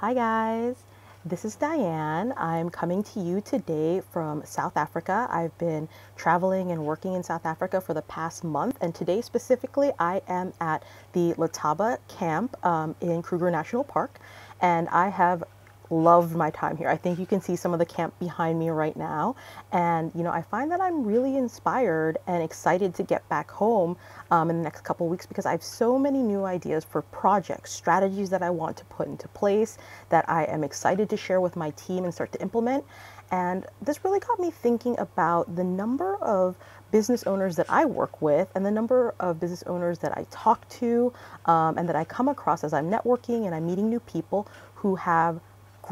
Hi, guys. This is Diane. I'm coming to you today from South Africa. I've been traveling and working in South Africa for the past month, and today specifically, I am at the Letaba camp um, in Kruger National Park, and I have loved my time here. I think you can see some of the camp behind me right now. And, you know, I find that I'm really inspired and excited to get back home um, in the next couple weeks because I have so many new ideas for projects, strategies that I want to put into place that I am excited to share with my team and start to implement. And this really got me thinking about the number of business owners that I work with and the number of business owners that I talk to um, and that I come across as I'm networking and I'm meeting new people who have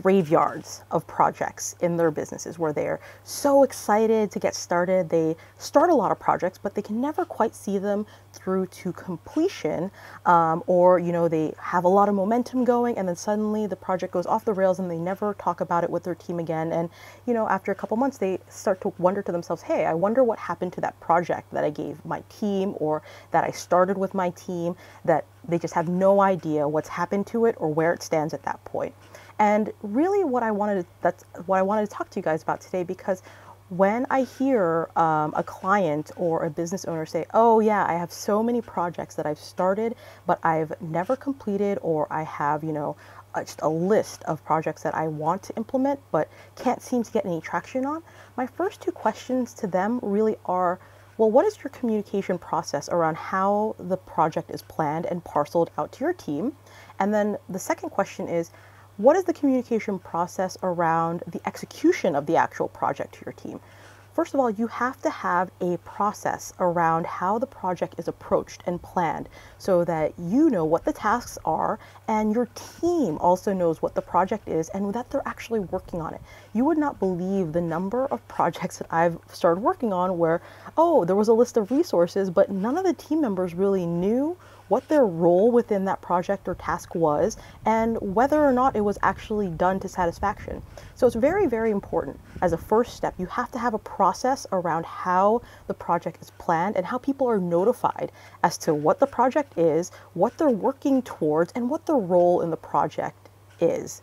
graveyards of projects in their businesses where they're so excited to get started. They start a lot of projects, but they can never quite see them through to completion. Um, or, you know, they have a lot of momentum going and then suddenly the project goes off the rails and they never talk about it with their team again. And, you know, after a couple months, they start to wonder to themselves, hey, I wonder what happened to that project that I gave my team or that I started with my team that they just have no idea what's happened to it or where it stands at that point. And really, what I wanted to, that's what I wanted to talk to you guys about today because when I hear um, a client or a business owner say, "Oh yeah, I have so many projects that I've started, but I've never completed, or I have, you know, just a list of projects that I want to implement but can't seem to get any traction on," my first two questions to them really are. Well, what is your communication process around how the project is planned and parceled out to your team? And then the second question is, what is the communication process around the execution of the actual project to your team? First of all, you have to have a process around how the project is approached and planned so that you know what the tasks are and your team also knows what the project is and that they're actually working on it. You would not believe the number of projects that I've started working on where, oh, there was a list of resources, but none of the team members really knew what their role within that project or task was, and whether or not it was actually done to satisfaction. So it's very, very important. As a first step, you have to have a process around how the project is planned and how people are notified as to what the project is, what they're working towards, and what their role in the project is.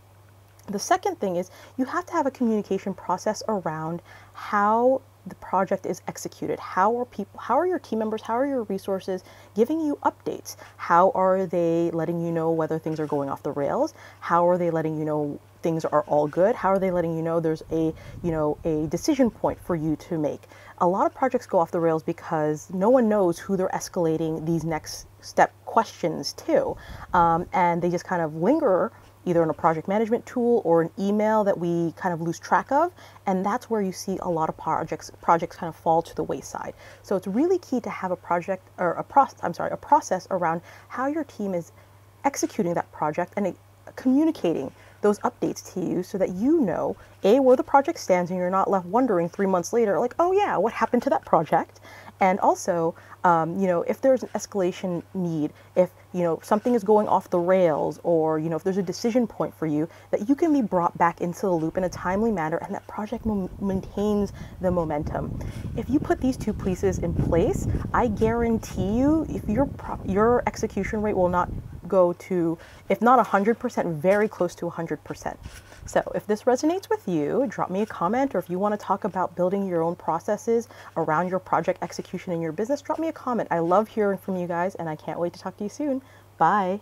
The second thing is you have to have a communication process around how the project is executed. How are people, how are your team members, how are your resources giving you updates? How are they letting you know whether things are going off the rails? How are they letting you know things are all good? How are they letting you know there's a, you know, a decision point for you to make? A lot of projects go off the rails because no one knows who they're escalating these next step questions to. Um, and they just kind of linger either in a project management tool or an email that we kind of lose track of. And that's where you see a lot of projects projects kind of fall to the wayside. So it's really key to have a project or a process, I'm sorry, a process around how your team is executing that project and uh, communicating those updates to you so that you know a where the project stands and you're not left wondering three months later like oh yeah what happened to that project and also um, you know if there's an escalation need if you know something is going off the rails or you know if there's a decision point for you that you can be brought back into the loop in a timely manner and that project maintains the momentum. If you put these two pieces in place i guarantee you if your your execution rate will not go to, if not 100%, very close to 100%. So if this resonates with you, drop me a comment, or if you want to talk about building your own processes around your project execution in your business, drop me a comment. I love hearing from you guys, and I can't wait to talk to you soon. Bye.